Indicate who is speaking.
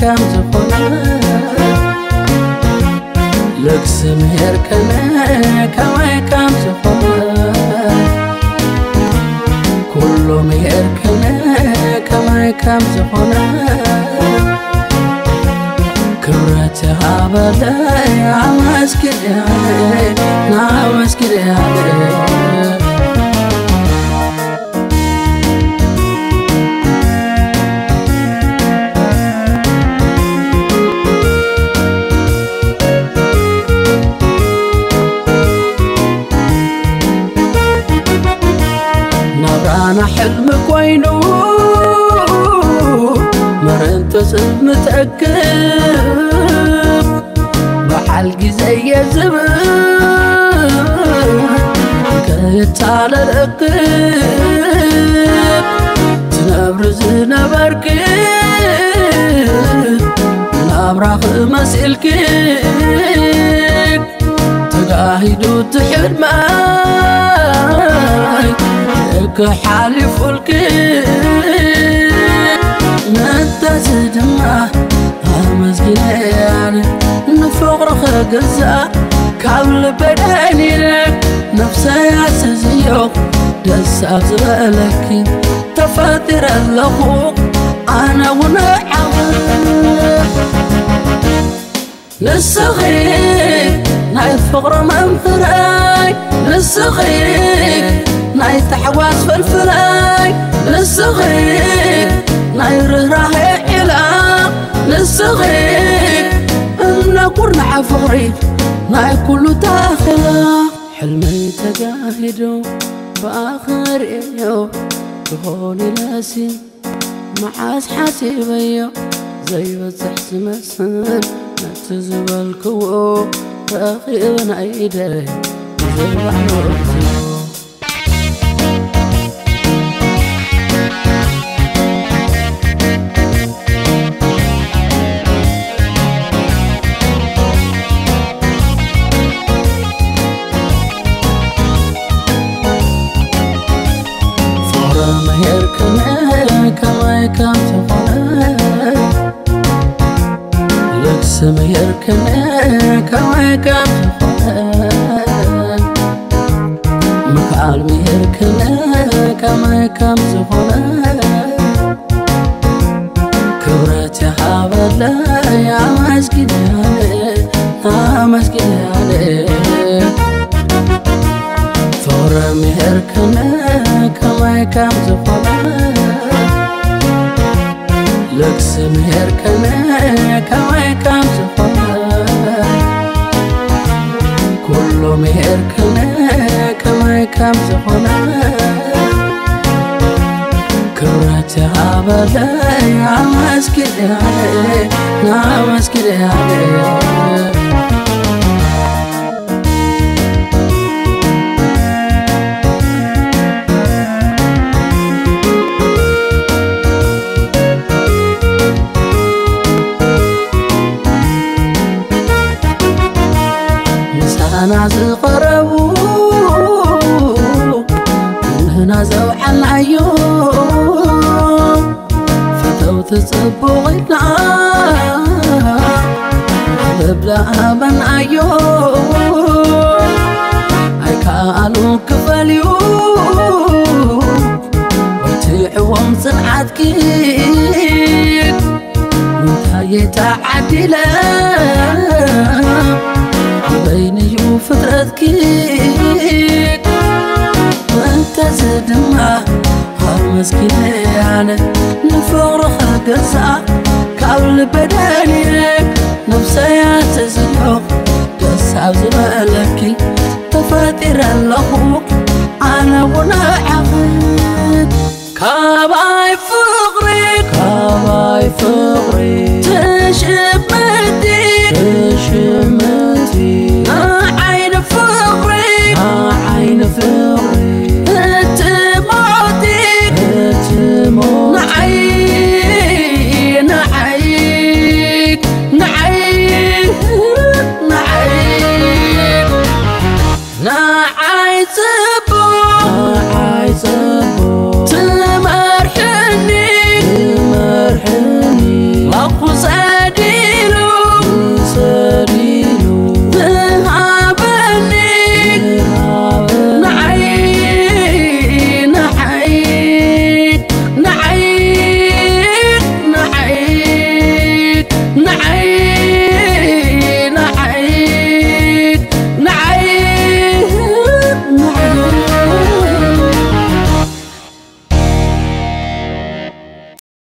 Speaker 1: ከም ዝኾነ ልክስምሄር ከመ ከመ ከም ዝኾነ ክብረት ሃበለይ ኣመስግንያለ ናመስግንያለ ናብራና ሕልሚ ኮይኑ መርንቶ ጽብ ምትእክብ በዓል ጊዜ እየ ዝብል ከይታለል እክብ ትነብሪ ዝነበርክ ናብራኽ መሲልክ ተጋሂዱ ትሕድማይ ክሓሊፉልክ ነተዚ ستازي دمعه مسكينان نفوق رخ قزا كابل بداني نفسي عسزيوك دس أبزر لكن تفاتر اللقوق أنا ونا للصغير نايت فقر منفراي للصغير نايت حواس فلفلاي للصغير كرنا حفوري ما كل تاخلا حلم انت تجاهدو فاخر إيو. تهوني لاسي معاس حاسب إيو زي ما بتحس مسن نتزبالكو فاخر أيدي. زي ما بحنور ስም እርክነ ከመቃም ዝኾነ ምክኣል ምሕርክነ ከመቃም ዝኾነ ክብረት ይሃበለ ያመስግንያለ ናመስግንያለ ፍቕሪ ምሕርክነ ከመቃም ዝኾነ ልክስ ምሕርክነ ከመቃም ከም ዝኾነ ክብረት ይሃበለይ ኣመስጊንያለ ናመስጊንያለ ምሳና ዝቐረቡ ንህና ዘውዓልናዮ ፈተውቲ ጽቡቕ ኢልና ብብላ ኣመናዮ ኣይከኣሉ ክፈልዩ ወቲዕዎም ጽንዓትኪ የተዓዲለ በይንዩ ፍጥረትኪ እንተዝ ድማ ኣመስኪነ ኣነ ንፍቕሪ ክገዛእ ካብ ልበደልየ ነብሰያ ተዝልቕ ደስ ኣብ ዝበለኪ ተፈጢረ ኣለኹ ኣነ ውን ዓኽት to